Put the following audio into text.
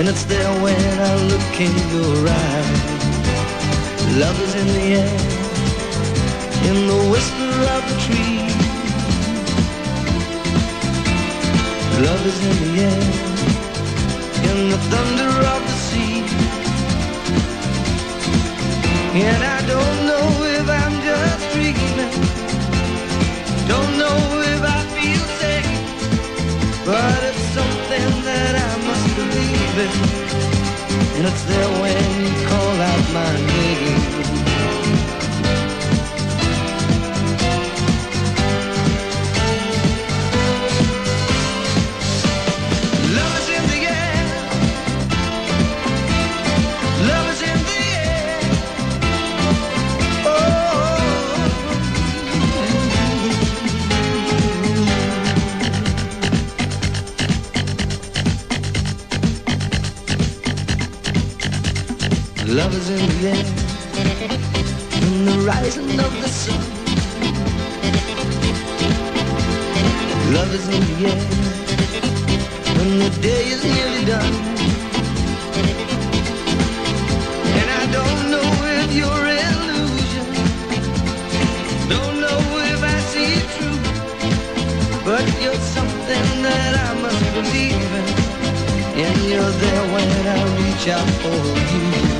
And it's there when I look in your eyes. Love is in the air, in the whisper of the tree. Love is in the air, in the thunder of the sea. And I Love is in the air. In the rising of the sun. Love is in the air when the day is nearly done. And I don't know if you're illusion, don't know if I see it true, but you're something that I must believe in, and you're there when I reach out for you.